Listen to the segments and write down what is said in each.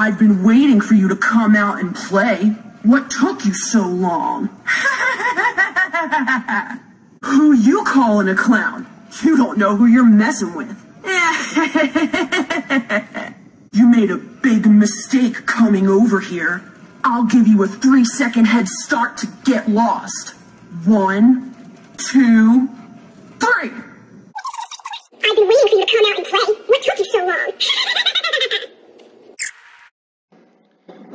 I've been waiting for you to come out and play. What took you so long? who you calling a clown? You don't know who you're messing with. you made a big mistake coming over here. I'll give you a three second head start to get lost. One, two, three! I've been waiting for you to come out and play. What took you so long?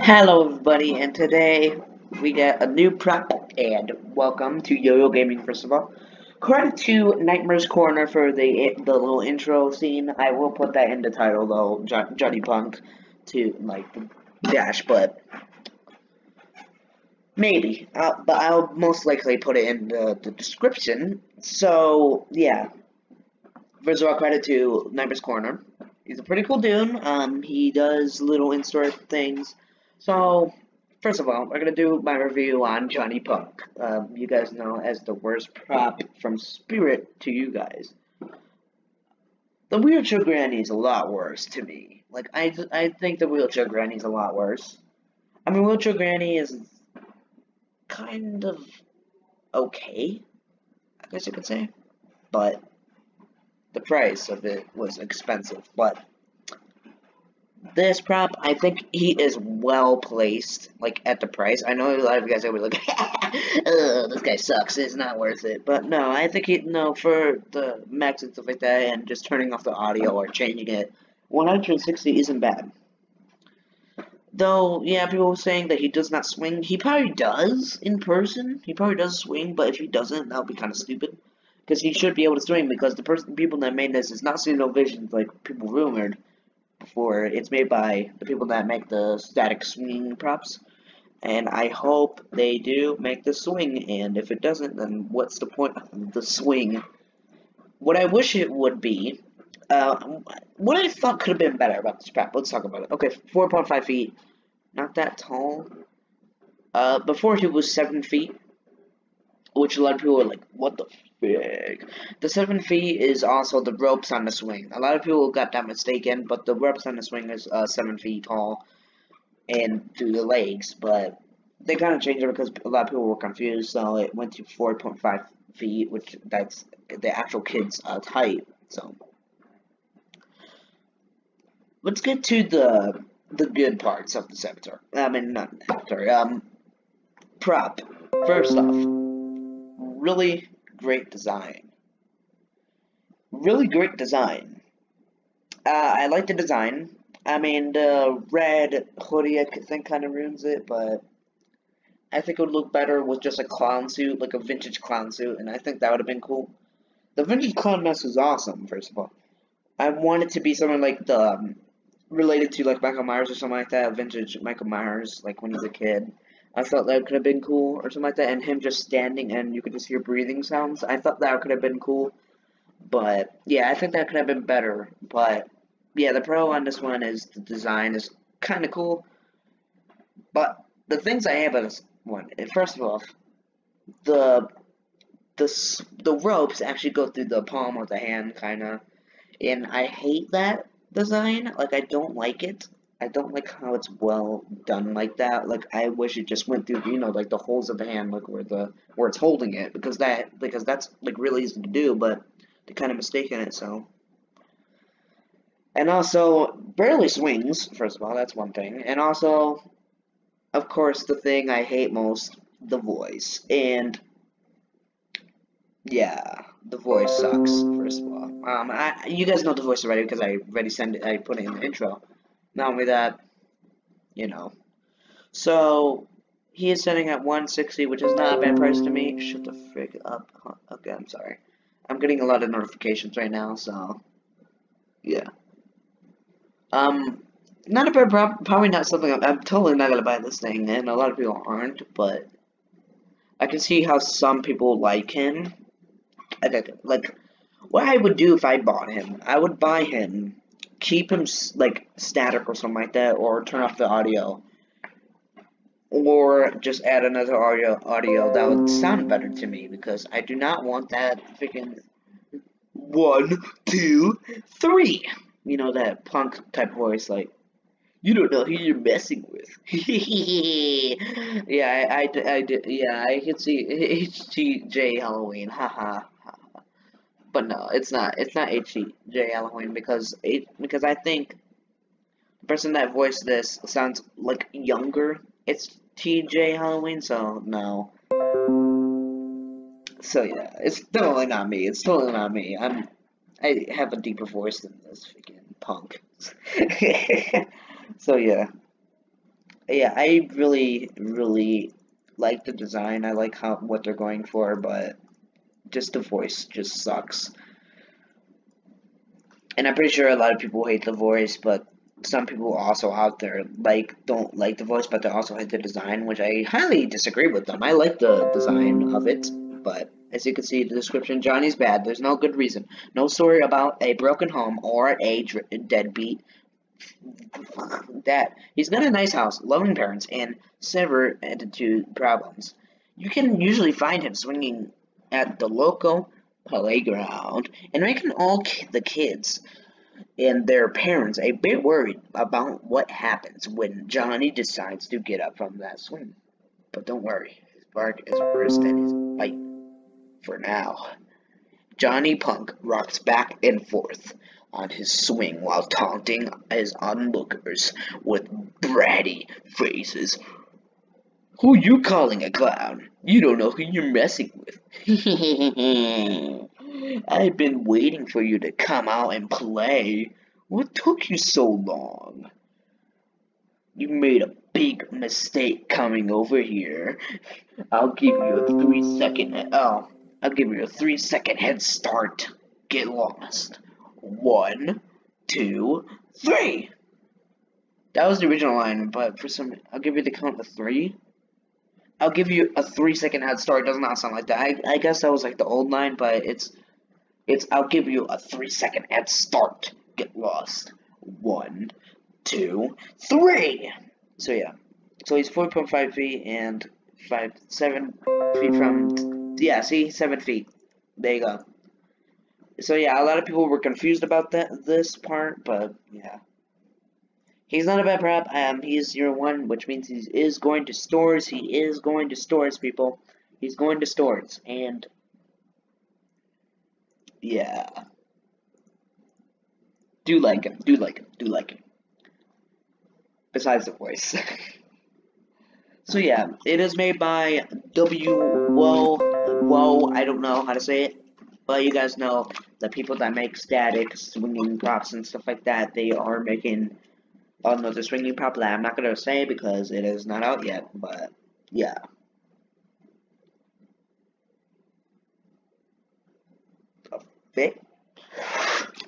Hello everybody, and today we get a new prep, and welcome to Yo-Yo Gaming first of all. Credit to Nightmare's Corner for the the little intro scene. I will put that in the title though, jo Johnny Punk, to like dash, but maybe. Uh, but I'll most likely put it in the, the description. So yeah, first of all, credit to Nightmare's Corner. He's a pretty cool dude. Um, he does little in-store things. So First of all, we're going to do my review on Johnny Punk. Um, you guys know as the worst prop from Spirit to you guys. The wheelchair granny is a lot worse to me. Like, I, I think the wheelchair granny is a lot worse. I mean, wheelchair granny is kind of okay, I guess you could say. But the price of it was expensive. But this prop, I think he is well placed, like, at the price. I know a lot of you guys are like, oh, this guy sucks, it's not worth it. But no, I think he, no, for the max and stuff like that, and just turning off the audio or changing it, 160 isn't bad. Though, yeah, people were saying that he does not swing. He probably does in person. He probably does swing, but if he doesn't, that would be kind of stupid. Because he should be able to swing, because the person, people that made this is not seeing no visions like people rumored before. It's made by the people that make the static swinging props. And I hope they do make the swing, and if it doesn't, then what's the point of the swing? What I wish it would be, uh, what I thought could have been better about this prop, let's talk about it. Okay, 4.5 feet, not that tall. Uh, before he was 7 feet, which a lot of people were like, what the big. The 7 feet is also the ropes on the swing. A lot of people got that mistaken, but the ropes on the swing is uh, 7 feet tall and through the legs, but they kind of changed it because a lot of people were confused, so it went to 4.5 feet, which that's the actual kid's uh, height, so. Let's get to the the good parts of the Avatar. I mean, not Avatar, um, prop. First off, really great design. Really great design. Uh, I like the design. I mean, the red hoodie, I think, kind of ruins it, but I think it would look better with just a clown suit, like a vintage clown suit, and I think that would have been cool. The vintage clown mask was awesome, first of all. I want it to be something like the, um, related to, like, Michael Myers or something like that, vintage Michael Myers, like, when he's a kid. I thought that could have been cool or something like that, and him just standing and you could just hear breathing sounds. I thought that could have been cool, but yeah, I think that could have been better. But yeah, the pro on this one is the design is kind of cool, but the things I have on this one, eh, first of all, the the the ropes actually go through the palm of the hand, kind of, and I hate that design. Like I don't like it. I don't like how it's well done like that. Like I wish it just went through, you know, like the holes of the hand, like where the where it's holding it, because that because that's like really easy to do, but they kind of mistaken it. So, and also barely swings. First of all, that's one thing, and also, of course, the thing I hate most, the voice, and yeah, the voice sucks. First of all, um, I, you guys know the voice already because I already sent it. I put it in the intro. Not only that, you know. So, he is setting at 160, which is not a bad price to me. Shut the frick up. Okay, I'm sorry. I'm getting a lot of notifications right now, so, yeah. Um, not a bad prop, probably not something, I'm, I'm totally not gonna buy this thing, and a lot of people aren't, but I can see how some people like him. Like, like, what I would do if I bought him, I would buy him keep him like static or something like that, or turn off the audio, or just add another audio audio that would sound better to me because I do not want that freaking one, two, three. You know that punk type voice like You don't know who you're messing with. yeah, I, I, I, yeah, I can see HTJ Halloween. Haha. But no, it's not. It's not HTJ Halloween because it because I think the person that voiced this sounds like younger. It's TJ Halloween, so no. So yeah, it's totally not me. It's totally not me. I'm I have a deeper voice than this freaking punk. so yeah. Yeah, I really, really like the design. I like how what they're going for, but just the voice just sucks. And I'm pretty sure a lot of people hate the voice, but some people also out there like don't like the voice, but they also hate the design, which I highly disagree with them. I like the design of it, but as you can see the description, Johnny's bad. There's no good reason. No story about a broken home or a deadbeat that he's got a nice house, loving parents, and severe attitude problems. You can usually find him swinging at the local playground and making all the kids and their parents a bit worried about what happens when Johnny decides to get up from that swing. But don't worry, his bark is worse than his bite for now. Johnny Punk rocks back and forth on his swing while taunting his onlookers with bratty phrases. Who you calling a clown? You don't know who you're messing with. I've been waiting for you to come out and play. What took you so long? You made a big mistake coming over here. I'll give you a three second. Oh, I'll give you a three second head start. Get lost. One, two, three. That was the original line, but for some, I'll give you the count of three. I'll give you a three second head start. It does not sound like that. I, I guess that was like the old line, but it's, it's. I'll give you a three second head start. Get lost. One, two, three. So yeah, so he's four point five feet and five seven feet from yeah, see, seven feet. There you go. So yeah, a lot of people were confused about that this part, but yeah. He's not a bad prop. Um, he's zero one, which means he is going to stores. He is going to stores, people. He's going to stores, and yeah, do like him. Do like him. Do like him. Besides the voice. so yeah, it is made by W. Whoa. Whoa, I don't know how to say it. But you guys know the people that make static, swinging props, and stuff like that, they are making another swinging prop that I'm not going to say because it is not out yet. But, yeah. Okay.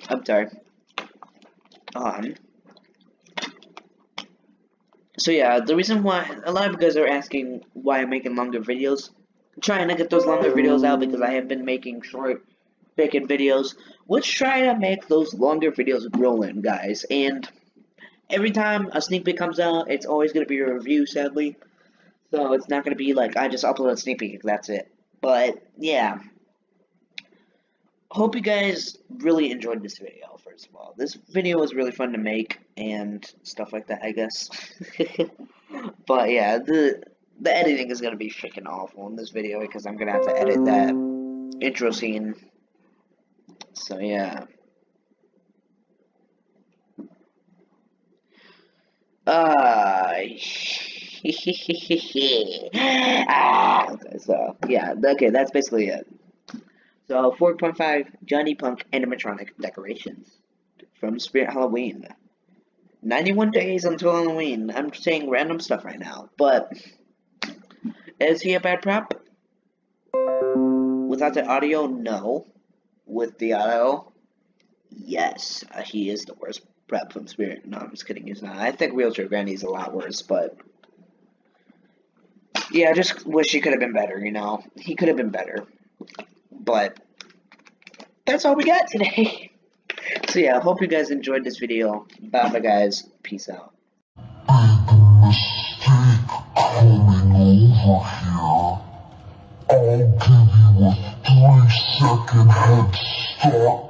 I'm sorry. Um. So yeah, the reason why a lot of you guys are asking why I'm making longer videos trying to get those longer videos out because I have been making short freaking videos. Let's try to make those longer videos rolling, guys. And every time a sneak peek comes out, it's always going to be a review, sadly. So it's not going to be like I just upload a sneak peek, that's it. But, yeah. Hope you guys really enjoyed this video, first of all. This video was really fun to make and stuff like that, I guess. but, yeah, the the editing is gonna be freaking awful in this video because I'm gonna have to edit that intro scene. So yeah. Uh, okay, so yeah, okay, that's basically it. So 4.5 Johnny Punk animatronic decorations from Spirit Halloween. 91 days until Halloween. I'm saying random stuff right now, but is he a bad prop? Without the audio, no. With the audio, yes. Uh, he is the worst from Spirit. No, I'm just kidding. He's not. I think Wheelchair Granny's a lot worse, but yeah, I just wish he could have been better. You know, he could have been better. But that's all we got today. so yeah, I hope you guys enjoyed this video. Bye, bye, guys. Peace out. I'll give you a three second head start